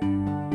Bye.